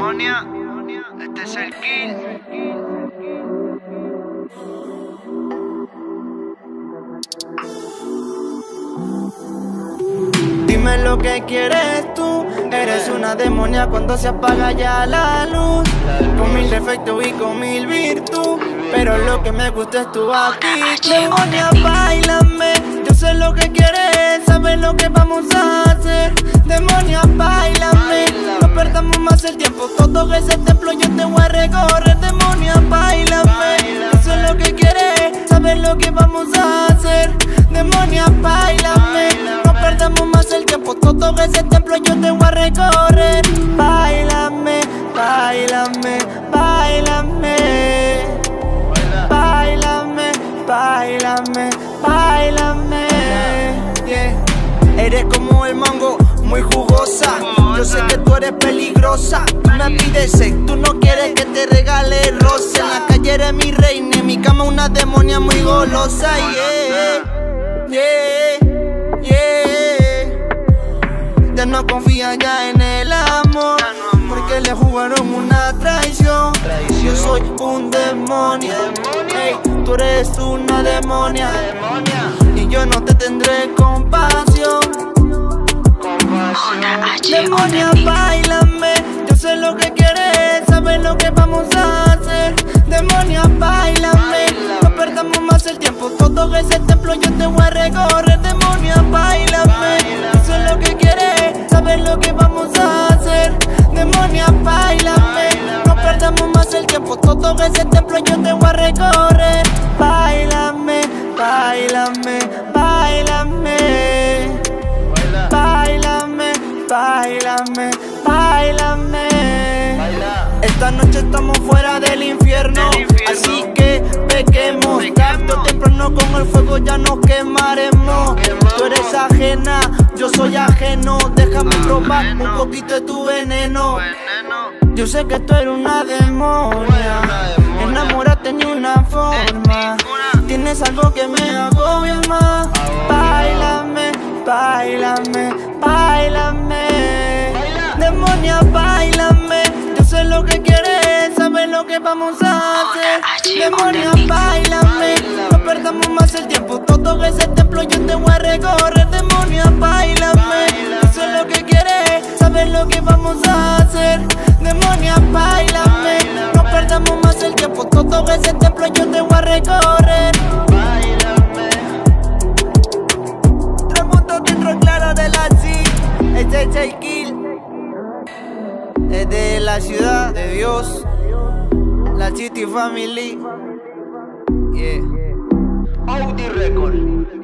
Demonia, este es el kill. Dime lo que quieres tú. Eres una demonia cuando se apaga ya la luz. Con mil defectos y con mil virtud. Pero lo que me gusta es tu actitud. Demonia, bailame. Yo sé lo que quieres, sabes lo que vamos a hacer. Demonia, bailame. Todo ese templo yo te voy a recorrer. Demonia, bailame. Yo sé lo que quieres, sabes lo que vamos a hacer. Demonia, bailame. No perdamos más el tiempo. Todo ese templo yo te voy a recorrer. Bailame, bailame, bailame. Bailame, bailame, bailame. Yeah. Eres como el mango, muy jugosa. Tú eres peligrosa. Tú me pides sex, tú no quieres que te regale rosa. En la calle eres mi reina, en mi cama una demonia muy golosa. Yeah, yeah, yeah. Ya no confía ya en el amor. Porque le jugaron una traición. Yo soy un demonio. Tú eres una demonia. Y yo no te tendré compasión. Demonia, bailame. Yo sé lo que quieres, sabes lo que vamos a hacer. Demonia, bailame. No perdamos más el tiempo. Todo ese templo yo te voy a recorrer. Demonia, bailame. Yo sé lo que quieres, sabes lo que vamos a hacer. Demonia, bailame. No perdamos más el tiempo. Todo ese templo yo te voy a recorrer. Bailame, bailame, bailame. Bailame, bailame. Esta noche estamos fuera del infierno, Del infierno. así que pequemos. Tarde o temprano con el fuego ya nos quemaremos. Tú eres ajena, yo soy ajeno. Déjame probar un poquito de tu veneno. Veneno. Yo sé que tú eres una demonia. Bailame. Yo sé lo que quieres, sabes lo que vamos a hacer. Demonia, bailame. No perdamos más el tiempo. Todo ese templo yo te voy a recorrer. Demonia, bailame. Yo sé lo que quieres, sabes lo que vamos a hacer. Demonia, bailame. No perdamos más el tiempo. Todo ese templo yo te voy a De la ciudad de Dios. La City Family. Yeah. Audi Record.